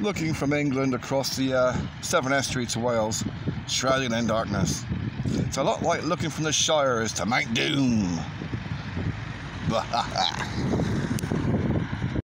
looking from England across the uh, Severn Estuary to Wales, shrouded in darkness. It's a lot like looking from the Shires to Mount Doom.